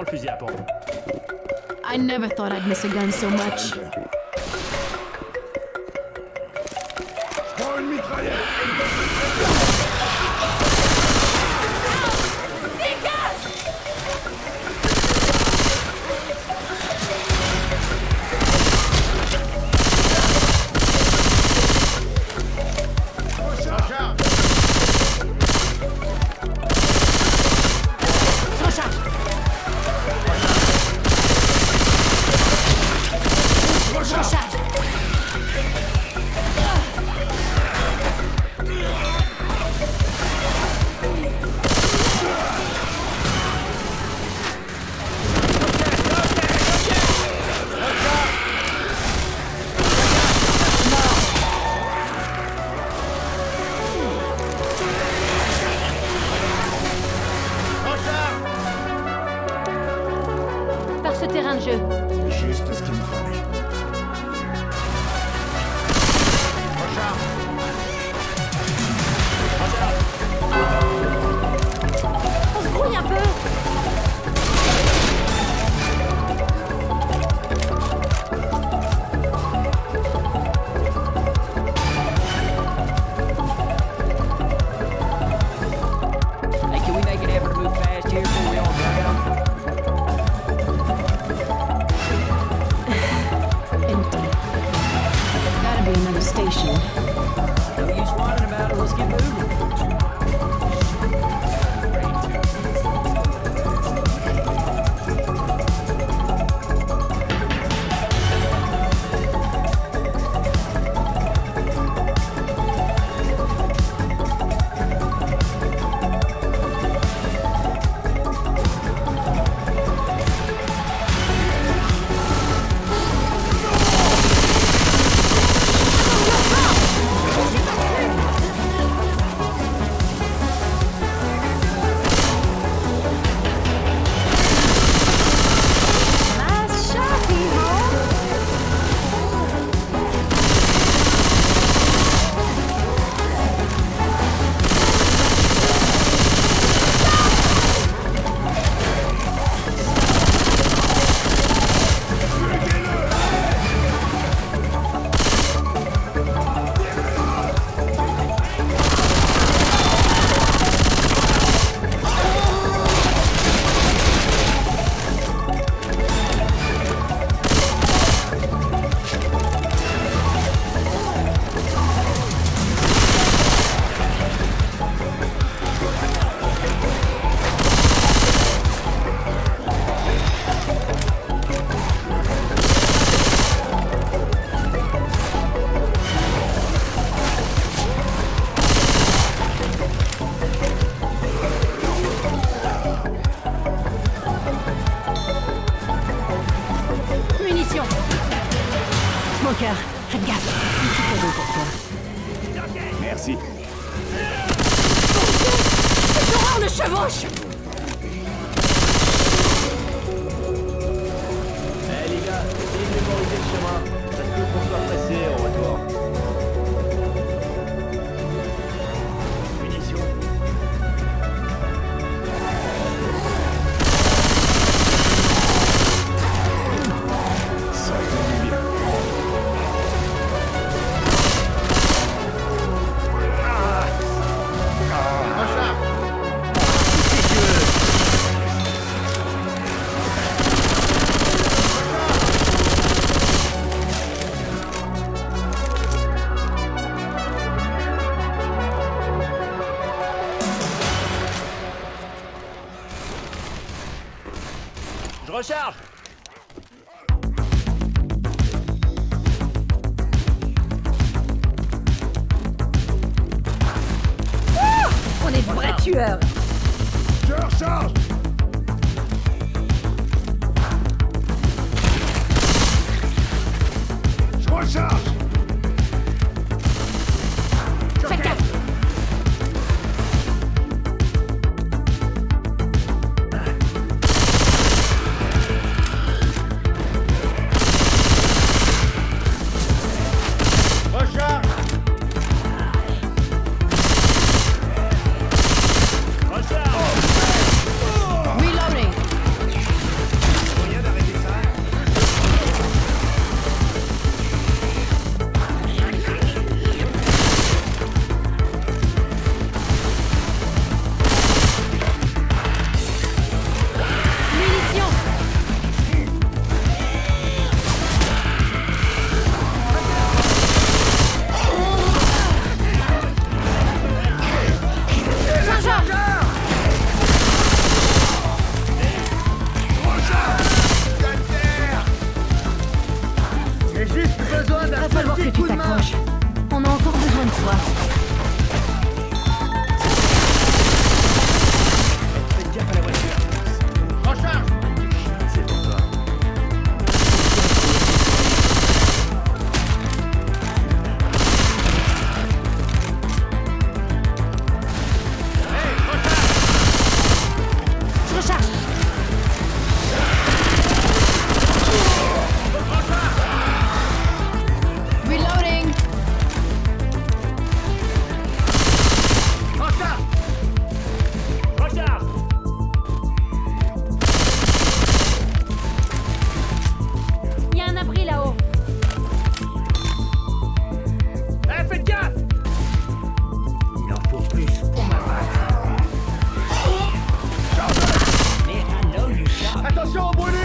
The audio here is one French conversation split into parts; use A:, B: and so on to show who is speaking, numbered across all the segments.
A: Prends le fusil à pompe.
B: I never thought I'd miss a gun so much.
C: terrain de jeu.
A: Je recharge ah,
C: On est vrais tueurs
D: Je recharge Je recharge
B: y'all,
D: boy.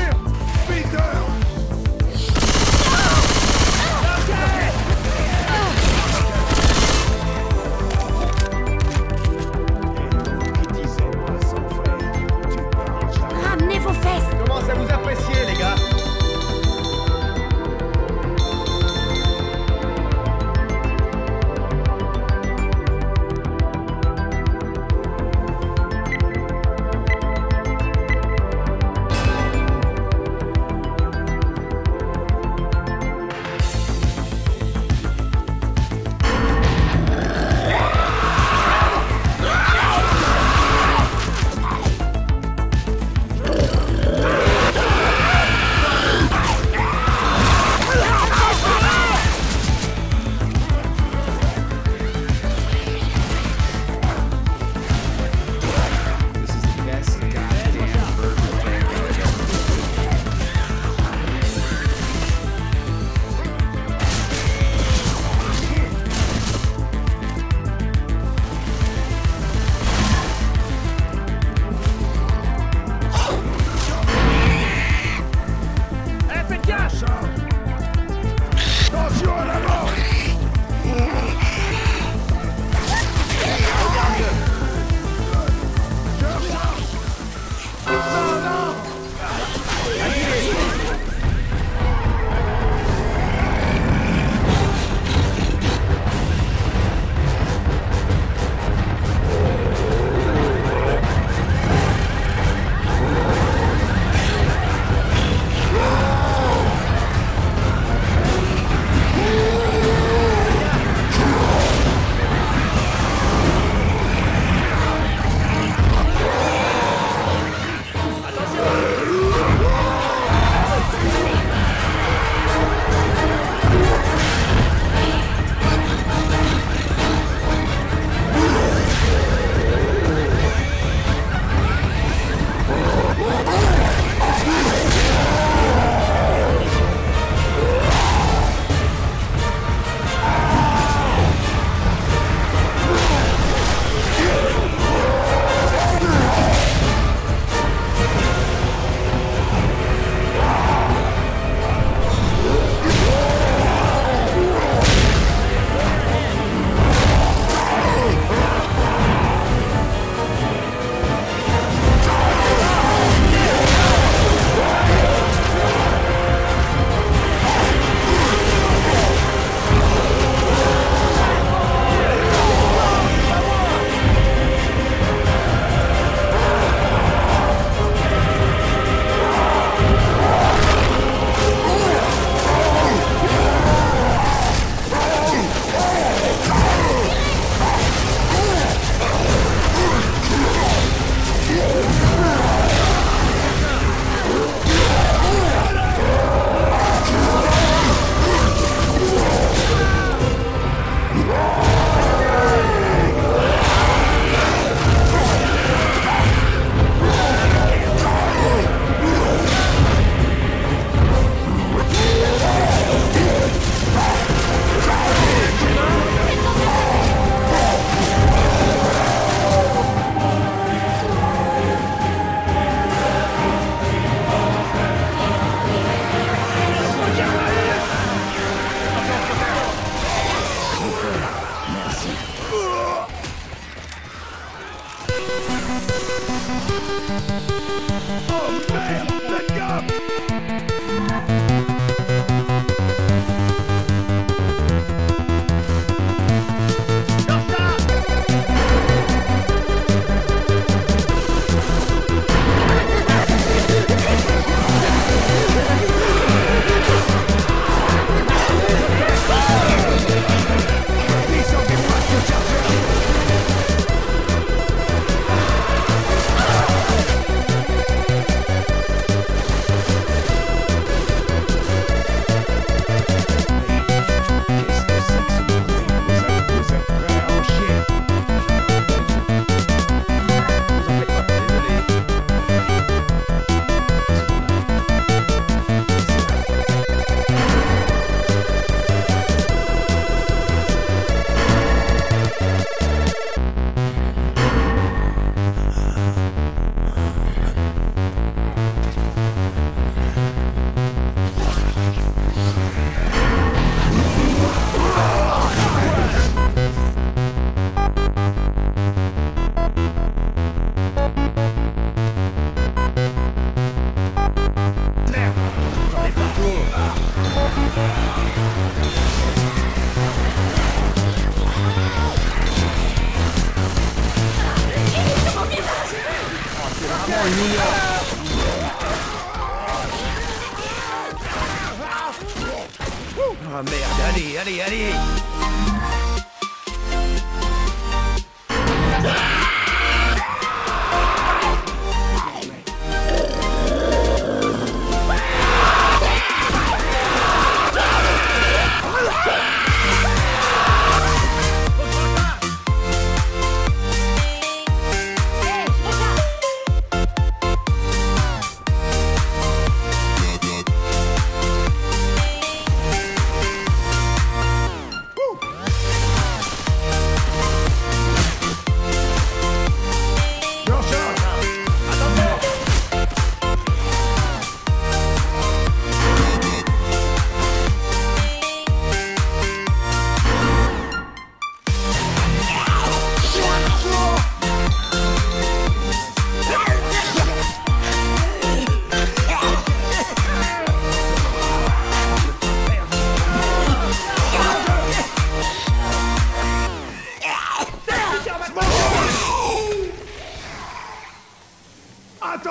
D: Merde, allez, allez, allez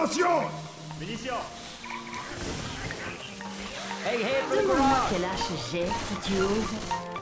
E: Attention
A: Munitions
F: Hey, for the
C: Demande-moi
F: garage.
C: quel âge j'ai, si tu oses?